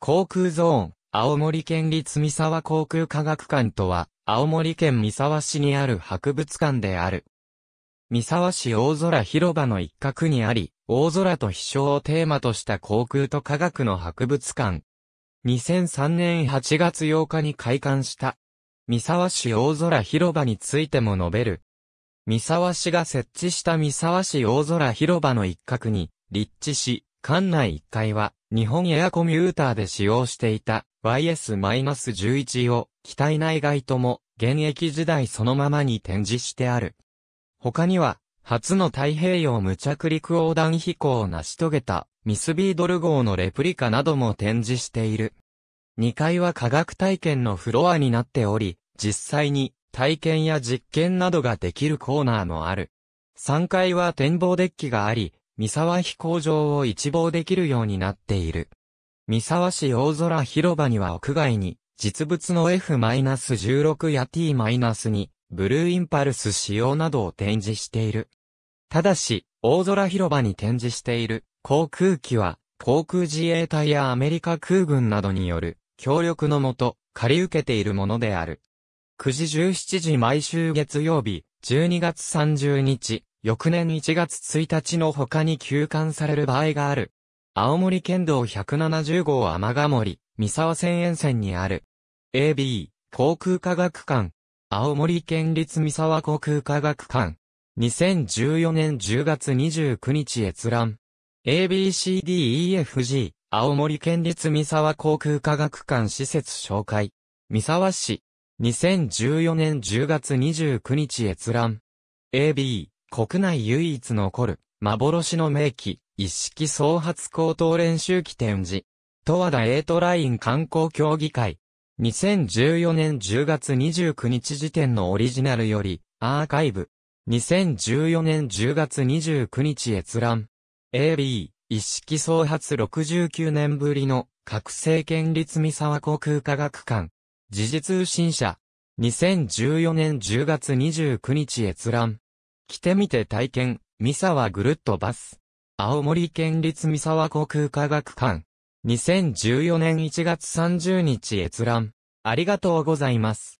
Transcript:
航空ゾーン、青森県立三沢航空科学館とは、青森県三沢市にある博物館である。三沢市大空広場の一角にあり、大空と飛翔をテーマとした航空と科学の博物館。2003年8月8日に開館した。三沢市大空広場についても述べる。三沢市が設置した三沢市大空広場の一角に、立地し、館内1階は、日本エアコミューターで使用していた YS-11 を、機体内外とも、現役時代そのままに展示してある。他には、初の太平洋無着陸横断飛行を成し遂げた、ミスビードル号のレプリカなども展示している。2階は科学体験のフロアになっており、実際に体験や実験などができるコーナーもある。3階は展望デッキがあり、三沢飛行場を一望できるようになっている。三沢市大空広場には屋外に、実物の F-16 や T-2、ブルーインパルス仕様などを展示している。ただし、大空広場に展示している航空機は、航空自衛隊やアメリカ空軍などによる協力のもと借り受けているものである。9時17時毎週月曜日、12月30日、翌年1月1日の他に休館される場合がある。青森県道170号天賀森、三沢線沿線にある。AB、航空科学館。青森県立三沢航空科学館。2014年10月29日閲覧。ABCDEFG、青森県立三沢航空科学館施設紹介。三沢市。2014年10月29日閲覧。AB、国内唯一残る、幻の名機、一式双発高等練習機展示。十和田エイトライン観光協議会。2014年10月29日時点のオリジナルより、アーカイブ。2014年10月29日閲覧。AB、一式総発69年ぶりの、覚醒県立三沢航空科学館。時事通信社。2014年10月29日閲覧。来てみて体験、三沢ぐるっとバス。青森県立三沢航空科学館。2014年1月30日閲覧。ありがとうございます。